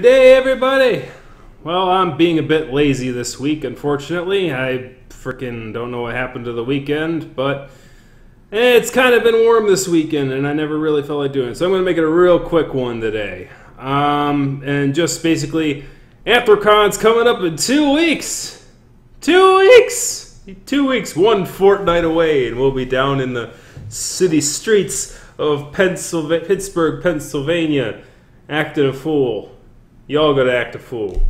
Good day, everybody. Well, I'm being a bit lazy this week, unfortunately. I freaking don't know what happened to the weekend, but it's kind of been warm this weekend, and I never really felt like doing it. So I'm going to make it a real quick one today. Um, and just basically, Anthrocons coming up in two weeks. Two weeks! Two weeks, one fortnight away, and we'll be down in the city streets of Pennsylvania, Pittsburgh, Pennsylvania, acting a fool. Y'all gotta act a fool.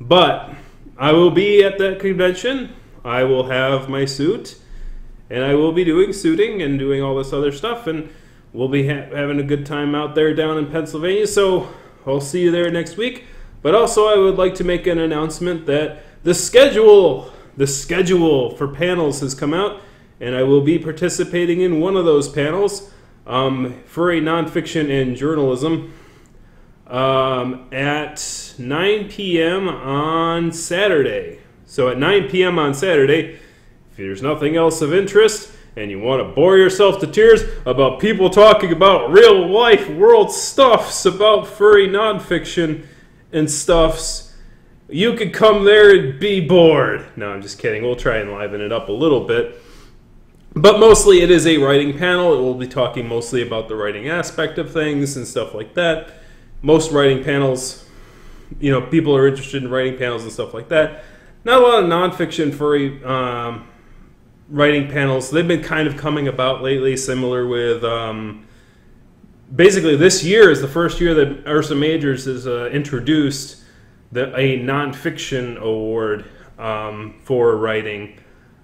But I will be at that convention. I will have my suit, and I will be doing suiting and doing all this other stuff, and we'll be ha- having a good time out there down in Pennsylvania. So I'll see you there next week. But also, I would like to make an announcement that the schedule, the schedule for panels has come out, and I will be participating in one of those panels um, for a nonfiction and journalism um, at 9 p.m. on Saturday. So at 9 p.m. on Saturday, if there's nothing else of interest and you want to bore yourself to tears about people talking about real life world stuffs about furry nonfiction and stuffs, you could come there and be bored. No, I'm just kidding. We'll try and liven it up a little bit. But mostly it is a writing panel. It will be talking mostly about the writing aspect of things and stuff like that most writing panels, you know, people are interested in writing panels and stuff like that. Not a lot of nonfiction furry um, writing panels. They've been kind of coming about lately, similar with. Um, basically, this year is the first year that Ursa Majors has uh, introduced the, a nonfiction award um, for writing.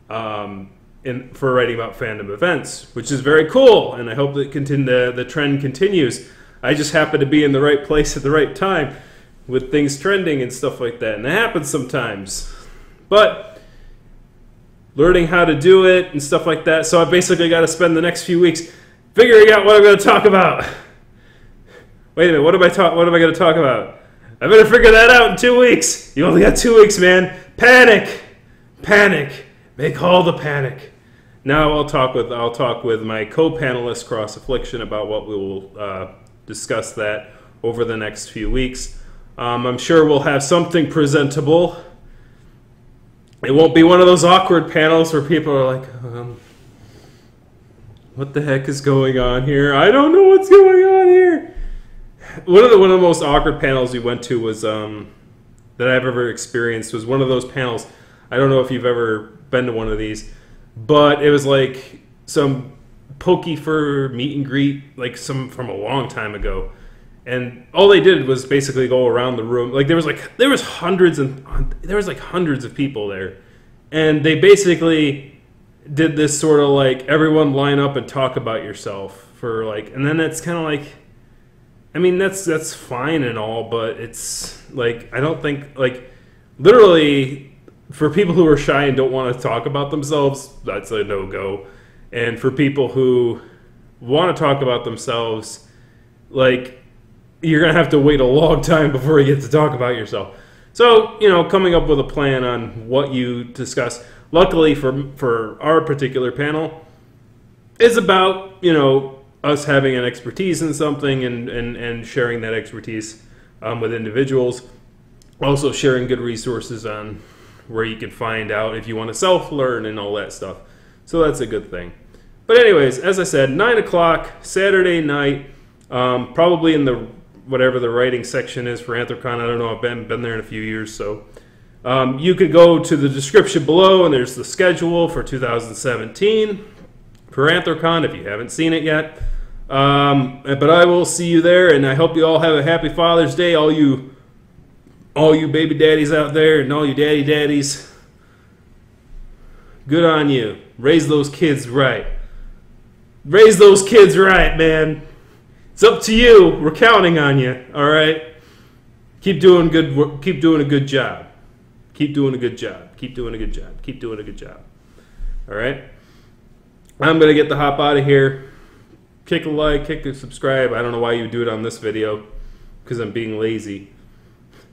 Um, in, for writing about fandom events, which is very cool, and I hope that continue, the, the trend continues. I just happen to be in the right place at the right time with things trending and stuff like that. And that happens sometimes. But learning how to do it and stuff like that. So I basically got to spend the next few weeks figuring out what I'm going to talk about. Wait a minute, what am I talk what am I going to talk about? I better figure that out in 2 weeks. You only got 2 weeks, man. Panic. Panic. Make all the panic. Now I'll talk with I'll talk with my co-panelist Cross Affliction about what we will uh, discuss that over the next few weeks. Um, I'm sure we'll have something presentable. It won't be one of those awkward panels where people are like, um, "What the heck is going on here? I don't know what's going on here." One of the one of the most awkward panels we went to was um, that I've ever experienced was one of those panels. I don't know if you've ever been to one of these, but it was like some pokey fur meet and greet, like some from a long time ago. And all they did was basically go around the room. Like there was like there was hundreds and there was like hundreds of people there, and they basically did this sort of like everyone line up and talk about yourself for like, and then it's kind of like, I mean that's that's fine and all, but it's like I don't think like literally for people who are shy and don't want to talk about themselves, that's a no go and for people who want to talk about themselves, like you're gonna have to wait a long time before you get to talk about yourself. So you know, coming up with a plan on what you discuss. Luckily for for our particular panel, is about you know us having an expertise in something and and, and sharing that expertise um, with individuals. Also sharing good resources on where you can find out if you want to self learn and all that stuff. So that's a good thing. But anyways, as I said, nine o'clock Saturday night, um, probably in the whatever the writing section is for Anthrocon. I don't know. I've been been there in a few years, so um, you could go to the description below, and there's the schedule for 2017 for Anthrocon if you haven't seen it yet. Um, but I will see you there, and I hope you all have a happy Father's Day, all you, all you baby daddies out there, and all you daddy daddies. Good on you. Raise those kids right. Raise those kids right, man. It's up to you. We're counting on you. All right. Keep doing good. Keep doing a good job. Keep doing a good job. Keep doing a good job. Keep doing a good job. All right. I'm gonna get the hop out of here. Kick a like, kick a subscribe. I don't know why you do it on this video, because I'm being lazy.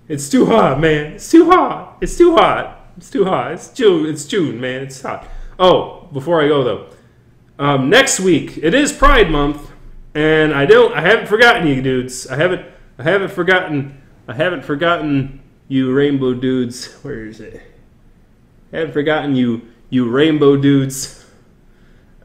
It's too hot, man. It's too hot. It's too hot. It's too hot. It's June. It's June, man. It's hot. Oh, before I go though, um, next week it is Pride Month, and I don't. I haven't forgotten you, dudes. I haven't. I haven't forgotten I haven't forgotten you rainbow dudes. Where is it? I haven't forgotten you, you rainbow dudes,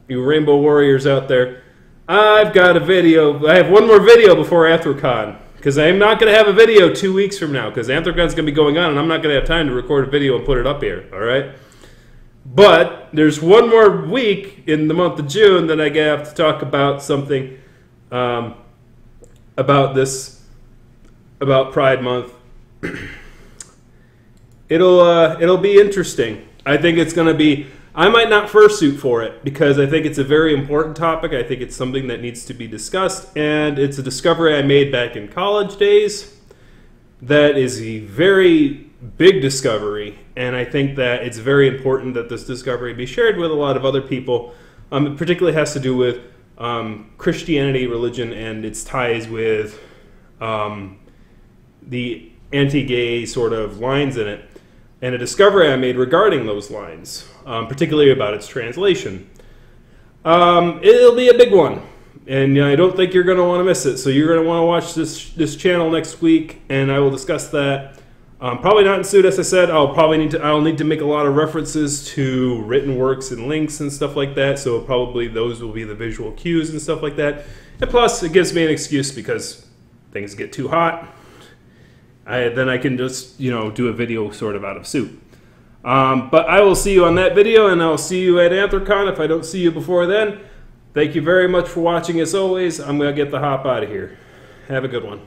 you rainbow warriors out there. I've got a video. I have one more video before Anthrocon because I'm not going to have a video two weeks from now because Anthrocon's going to be going on and I'm not going to have time to record a video and put it up here. All right. But there's one more week in the month of June that I have to talk about something um, about this about Pride Month. it'll uh, it'll be interesting. I think it's going to be. I might not fursuit for it because I think it's a very important topic. I think it's something that needs to be discussed, and it's a discovery I made back in college days. That is a very big discovery, and I think that it's very important that this discovery be shared with a lot of other people. Um, it particularly has to do with um, Christianity, religion, and its ties with um, the anti-gay sort of lines in it, and a discovery I made regarding those lines, um, particularly about its translation. Um, it'll be a big one, and I don't think you're going to want to miss it. So you're going to want to watch this this channel next week, and I will discuss that. Um, probably not in suit, as I said. I'll probably need to. I'll need to make a lot of references to written works and links and stuff like that. So probably those will be the visual cues and stuff like that. And plus, it gives me an excuse because things get too hot. I, then I can just you know do a video sort of out of suit. Um, but I will see you on that video, and I'll see you at Anthrocon if I don't see you before then. Thank you very much for watching. As always, I'm gonna get the hop out of here. Have a good one.